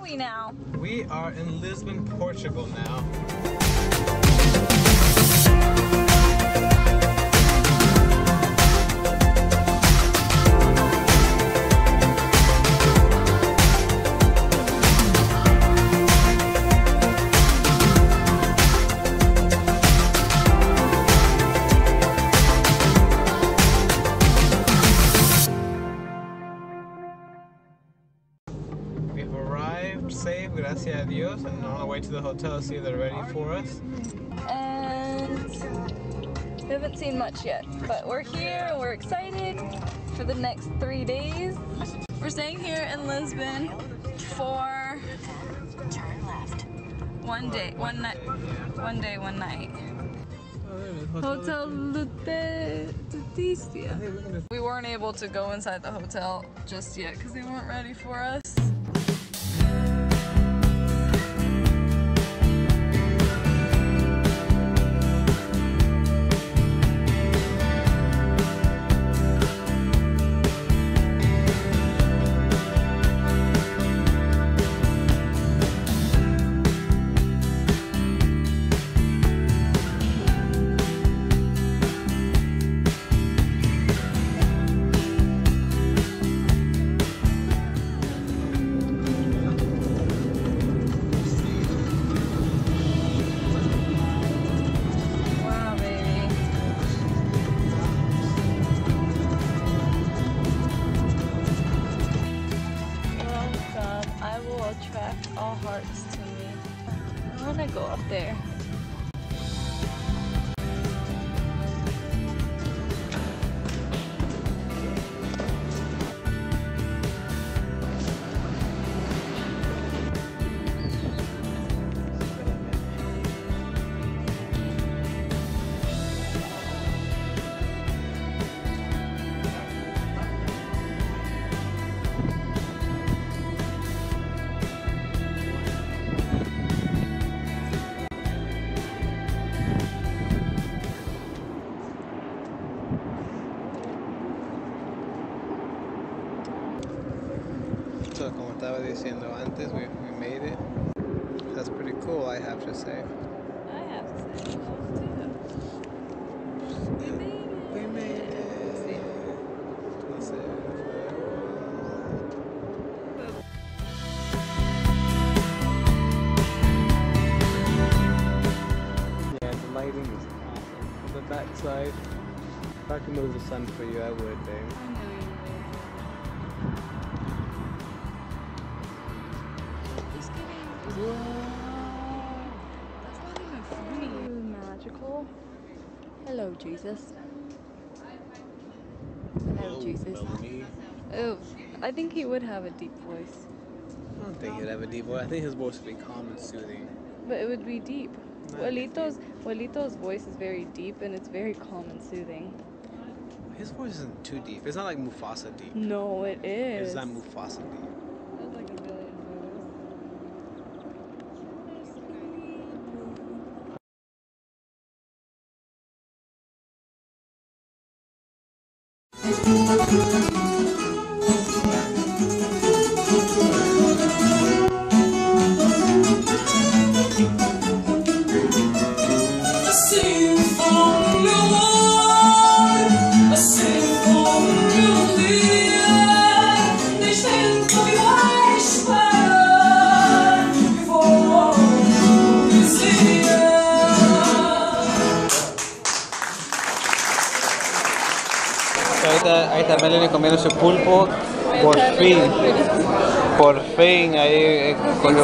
we now? We are in Lisbon, Portugal now. Safe, gracias a Dios, and on our way to the hotel see if they're ready for us. And we haven't seen much yet, but we're here and we're excited for the next three days. We're staying here in Lisbon for one day, one night, one day, one night. Hotel Lute- Leticia. We weren't able to go inside the hotel just yet because they weren't ready for us. To go up there. So, como estaba diciendo antes, we, we made it. That's pretty cool, I have to say. I have to say, we made it. We made it. That's it. Yeah, the lighting is awesome. The back side, if I could move the sun for you, I would, babe. I know you would. He's getting. Whoa. That's not even funny. Magical. Hello, Jesus. Hello, Jesus. Oh, I think he would have a deep voice, I don't think he'd have a deep voice. I think his voice would be calm and soothing. but it would be deep. Not as Juelito's, Juelito's voice is very deep and it's very calm and soothing. His voice isn't too deep. It's not like Mufasa deep. No, it is. It's not Mufasa deep. That's like a billion ahí Melanie comiendo su pulpo. Por fin. Por fin ahí eh, con.